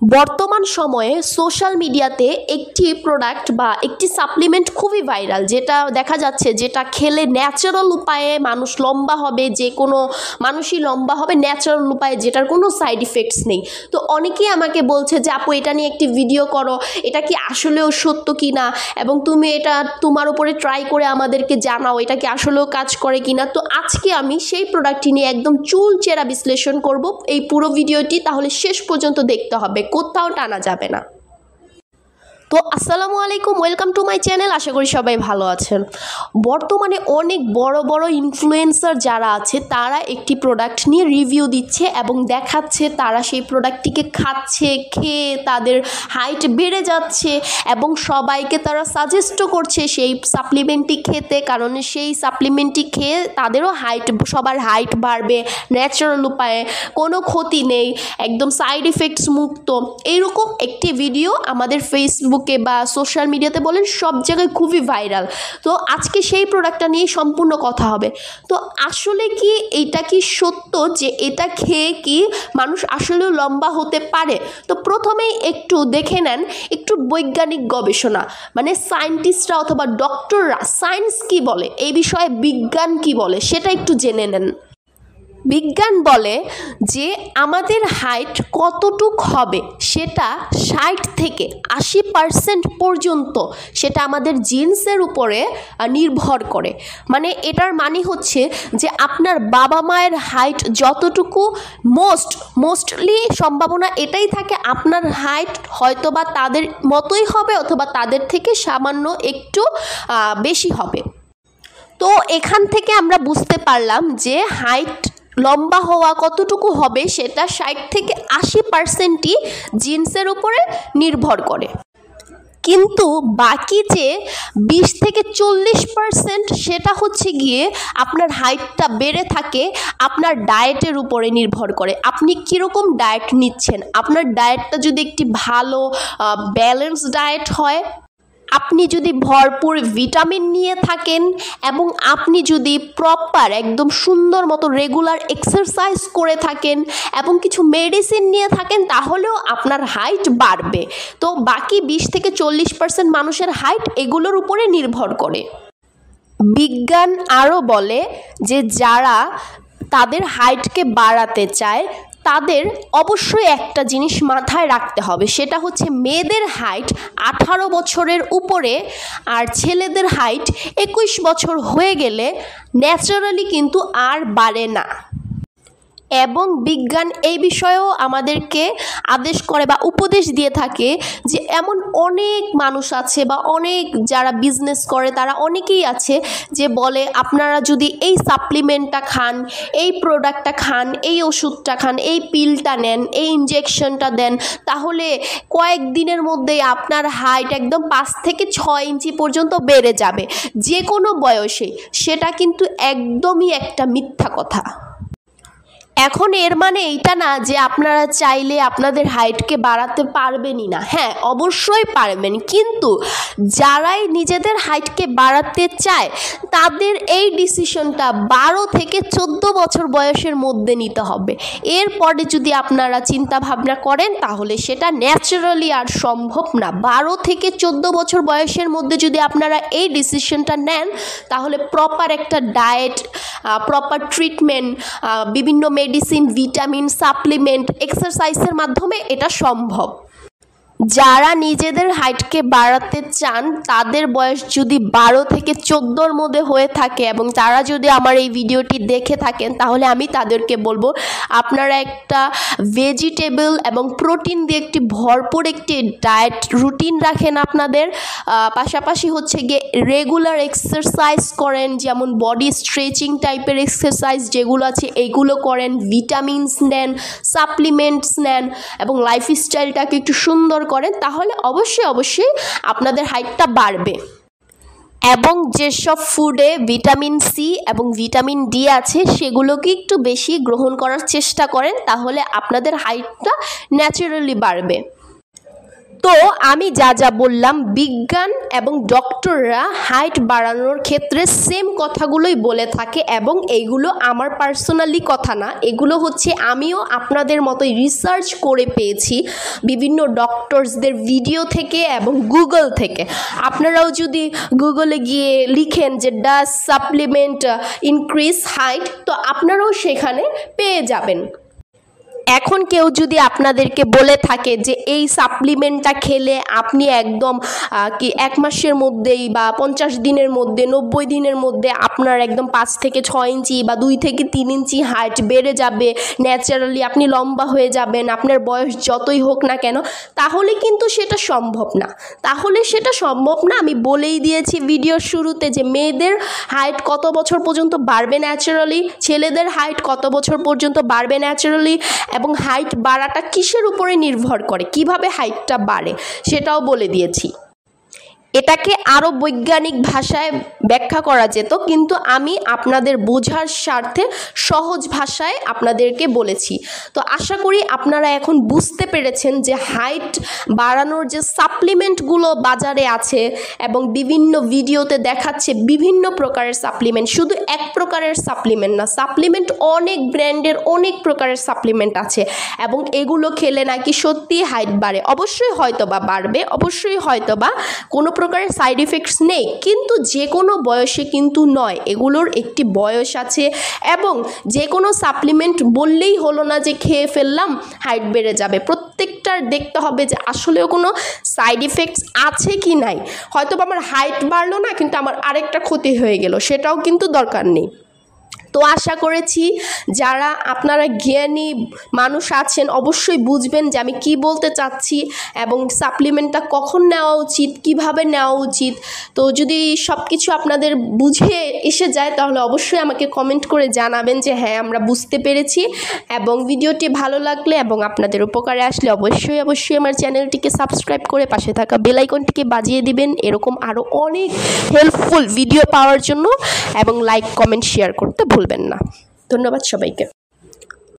বর্তমান সময়ে সোশ্যাল মিডিয়াতে একটি প্রোডাক্ট বা একটি সাপ্লিমেন্ট খুবই ভাইরাল যেটা দেখা যাচ্ছে যেটা খেলে ন্যাচারাল উপায়ে মানুষ লম্বা হবে, যে কোনো মানুষই লম্বা হবে ন্যাচারাল উপায়ে যেটার কোনো সাইড ইফেক্টস নেই। তো অনেকেই আমাকে বলছে যে, আপু, এটা নিয়ে একটি ভিডিও করো, এটা কি আসলেও সত্য কি না এবং তুমি এটা তোমার উপরে ট্রাই করে আমাদেরকে জানাও, এটা কি আসলেও কাজ করে কি না তো আজকে আমি সেই প্রোডাক্টটি নিয়ে একদম চুল চেরা বিশ্লেষণ করব। এই পুরো ভিডিওটি তাহলে শেষ পর্যন্ত দেখতে হবে। কোথাও টানা যাবে না। তো আসসালামু আলাইকুম ওয়েলকাম টু মাই চ্যানেল আশা করি সবাই ভালো আছেন। বর্তমানে অনেক বড় বড় ইনফ্লুয়েন্সার যারা আছে, তারা একটি প্রোডাক্ট নিয়ে রিভিউ দিচ্ছে এবং দেখাচ্ছে তারা সেই প্রোডাক্টটিকে খাচ্ছে, খেয়ে তাদের হাইট বেড়ে যাচ্ছে এবং সবাইকে তারা সাজেস্টও করছে সেই সাপ্লিমেন্টটি খেতে, কারণ সেই সাপ্লিমেন্টটি খেয়ে তাদেরও হাইট সবার হাইট বাড়বে ন্যাচারাল উপায়ে কোনো ক্ষতি নেই, একদম সাইড ইফেক্টস মুক্ত। এইরকম একটি ভিডিও আমাদের ফেসবুকে বা সোশ্যাল মিডিয়াতে বলেন, সব জায়গায় খুবই ভাইরাল। তো আজকে সেই প্রোডাক্টটা নিয়ে সম্পূর্ণ কথা হবে। তো আসলে কি এটা কি সত্য যে এটা খেয়ে কি মানুষ আসলেও লম্বা হতে পারে? তো প্রথমেই একটু দেখে নেন একটু বৈজ্ঞানিক গবেষণা। মানে সায়েন্টিস্টরা অথবা ডক্টররা সায়েন্স কি বলে? এই বিষয়ে বিজ্ঞান কি বলে? সেটা একটু জেনে নেন। বিজ্ঞান বলে যে আমাদের হাইট কতটুক হবে, সেটা ষাট থেকে আশি পার্সেন্ট পর্যন্ত সেটা আমাদের জিন্সের উপরে নির্ভর করে। মানে এটার মানে হচ্ছে যে আপনার বাবা মায়ের হাইট যতটুকু মোস্ট মোস্টলি সম্ভাবনা এটাই থাকে আপনার হাইট হয়তো বা তাদের মতোই হবে অথবা তাদের থেকে সামান্য একটু বেশি হবে। তো এখান থেকে আমরা বুঝতে পারলাম যে হাইট লম্বা হওয়া কতটুকু হবে সেটা ষাট থেকে আশি পার্সেন্টই জিন্সের উপরে নির্ভর করে। কিন্তু বাকি যে বিশ থেকে চল্লিশ পার্সেন্ট সেটা হচ্ছে গিয়ে আপনার হাইটটা বেড়ে থাকে, আপনার ডায়েটের উপরে নির্ভর করে। আপনি কীরকম ডায়েট নিচ্ছেন? আপনার ডায়েটটা যদি একটি ভালো ব্যালেন্স ডায়েট হয় আপনি যদি ভরপুর ভিটামিন নিয়ে থাকেন এবং আপনি যদি প্রপার একদম সুন্দর মতো রেগুলার এক্সারসাইজ করে থাকেন এবং কিছু মেডিসিন নিয়ে থাকেন, তাহলেও আপনার হাইট বাড়বে। তো বাকি বিশ থেকে চল্লিশ পার্সেন্ট মানুষের হাইট এগুলোর উপরে নির্ভর করে। বিজ্ঞান আরও বলে যে যারা তাদের হাইটকে বাড়াতে চায় তাদের অবশ্যই একটা জিনিস মাথায় রাখতে হবে, সেটা হচ্ছে মেয়েদের হাইট আঠারো বছরের উপরে আর ছেলেদের হাইট একুশ বছর হয়ে গেলে ন্যাচারালি কিন্তু আর বাড়ে না। এবং বিজ্ঞান এই বিষয়েও আমাদেরকে আদেশ করে বা উপদেশ দিয়ে থাকে যে এমন অনেক মানুষ আছে বা অনেক যারা বিজনেস করে, তারা অনেকেই আছে যে বলে, আপনারা যদি এই সাপ্লিমেন্টটা খান, এই প্রোডাক্টটা খান, এই ওষুধটা খান, এই পিলটা নেন, এই ইঞ্জেকশনটা দেন, তাহলে কয়েক দিনের মধ্যেই আপনার হাইট একদম পাঁচ থেকে ছয় ইঞ্চি পর্যন্ত বেড়ে যাবে। যে কোনো বয়সে সেটা কিন্তু একদমই একটা মিথ্যা কথা। এখন এর মানে এইটা না যে আপনারা চাইলে আপনাদের হাইটকে বাড়াতে পারবেনই না। হ্যাঁ অবশ্যই পারবেন। কিন্তু যারাই নিজেদের হাইটকে বাড়াতে চায়, তাদের এই ডিসিশনটা বারো থেকে চোদ্দ বছর বয়সের মধ্যে নিতে হবে। এরপরে যদি আপনারা চিন্তা ভাবনা করেন, তাহলে সেটা ন্যাচারালি আর সম্ভব না। বারো থেকে চোদ্দ বছর বয়সের মধ্যে যদি আপনারা এই ডিসিশনটা নেন, তাহলে প্রপার একটা ডায়েট প্রপার ট্রিটমেন্ট বিভিন্ন মেডিসিন ভিটামিন সাপ্লিমেন্ট এক্সারসাইজের মাধ্যমে এটা সম্ভব। যারা নিজেদের হাইটকে বাড়াতে চান, তাদের বয়স যদি বারো থেকে চোদ্দোর মধ্যে হয়ে থাকে এবং তারা যদি আমার এই ভিডিওটি দেখে থাকেন, তাহলে আমি তাদেরকে বলব, আপনারা একটা ভেজিটেবল এবং প্রোটিন দিয়ে একটি ভরপুর একটি ডায়েট রুটিন রাখেন আপনাদের। পাশাপাশি হচ্ছে গিয়ে রেগুলার এক্সারসাইজ করেন, যেমন বডি স্ট্রেচিং টাইপের এক্সারসাইজ যেগুলো আছে, এগুলো করেন ভিটামিনস নেন সাপ্লিমেন্টস নেন এবং লাইফস্টাইলটাকে একটু সুন্দর করেন, তাহলে অবশ্যই অবশ্যই আপনাদের হাইটটা বাড়বে। এবং যেসব ফুডে ভিটামিন সি এবং ভিটামিন ডি আছে, সেগুলোকে একটু বেশি গ্রহণ করার চেষ্টা করেন, তাহলে আপনাদের হাইটটা ন্যাচারালি বাড়বে। তো আমি যা যা বললাম, বিজ্ঞান এবং ডক্টররা হাইট বাড়ানোর ক্ষেত্রে সেম কথাগুলোই বলে থাকে এবং এইগুলো আমার পার্সোনালি কথা না। এগুলো হচ্ছে আমিও আপনাদের মতোই রিসার্চ করে পেয়েছি বিভিন্ন ডক্টরসদের ভিডিও থেকে এবং গুগল থেকে। আপনারাও যদি গুগলে গিয়ে লিখেন যে ডাস সাপ্লিমেন্ট ইনক্রিজ হাইট তো আপনারাও সেখানে পেয়ে যাবেন। এখন কেউ যদি আপনাদেরকে বলে থাকে যে এই সাপ্লিমেন্টটা খেলে আপনি একদম কি এক মাসের মধ্যেই বা পঞ্চাশ দিনের মধ্যে, নব্বই দিনের মধ্যে আপনার একদম পাঁচ থেকে ছয় ইঞ্চি বা দুই থেকে তিন ইঞ্চি হাইট বেড়ে যাবে ন্যাচারালি আপনি লম্বা হয়ে যাবেন, আপনার বয়স যতই হোক না কেন, তাহলে কিন্তু সেটা সম্ভব না। তাহলে সেটা সম্ভব না, আমি বলেই দিয়েছি ভিডিওর শুরুতে যে মেয়েদের হাইট কত বছর পর্যন্ত বাড়বে ন্যাচারালি ছেলেদের হাইট কত বছর পর্যন্ত বাড়বে ন্যাচারালি এবং হাইট বাড়াটা কিসের উপরে নির্ভর করে? কীভাবে হাইটটা বাড়ে? সেটাও বলে দিয়েছি। এটাকে আরও বৈজ্ঞানিক ভাষায় ব্যাখ্যা করা যেত, কিন্তু আমি আপনাদের বোঝার স্বার্থে সহজ ভাষায় আপনাদেরকে বলেছি। তো আশা করি আপনারা এখন বুঝতে পেরেছেন যে হাইট বাড়ানোর যে সাপ্লিমেন্টগুলো বাজারে আছে এবং বিভিন্ন ভিডিওতে দেখাচ্ছে বিভিন্ন প্রকারের সাপ্লিমেন্ট, শুধু এক প্রকারের সাপ্লিমেন্ট না, সাপ্লিমেন্ট অনেক ব্র্যান্ডের অনেক প্রকারের সাপ্লিমেন্ট আছে এবং এগুলো খেলে নাকি সত্যি হাইট বাড়ে। অবশ্যই হয়তো বা বাড়বে, অবশ্যই হয়তো বা কোনো প্রকারের সাইড ইফেক্টস নেই। কিন্তু যে কোনো বয়সে কিন্তু নয়। এগুলোর একটি বয়স আছে এবং যে কোনো সাপ্লিমেন্ট বললেই হলো না যে খেয়ে ফেললাম হাইট বেড়ে যাবে। প্রত্যেকটার দেখতে হবে যে আসলেও কোনো সাইড ইফেক্টস আছে কি নাই। হয়তো আমার হাইট বাড়লো না, কিন্তু আমার আরেকটা ক্ষতি হয়ে গেল। সেটাও কিন্তু দরকার নেই। তো আশা করেছি যারা আপনারা জ্ঞানী মানুষ আছেন অবশ্যই বুঝবেন যে আমি কি বলতে চাচ্ছি এবং সাপ্লিমেন্টটা কখন নেওয়া উচিত, কীভাবে নেওয়া উচিত। তো যদি সব কিছু আপনাদের বুঝে এসে যায় তাহলে অবশ্যই আমাকে কমেন্ট করে জানাবেন যে হ্যাঁ আমরা বুঝতে পেরেছি এবং ভিডিওটি ভালো লাগলে এবং আপনাদের উপকারে আসলে অবশ্যই অবশ্যই আমার চ্যানেলটিকে সাবস্ক্রাইব করে পাশে থাকা বেলাইকনটিকে বাজিয়ে দিবেন। এরকম আরও অনেক হেল্পফুল ভিডিও পাওয়ার জন্য এবং লাইক কমেন্ট শেয়ার করতে ভুলবেন না। ধন্যবাদ সবাইকে।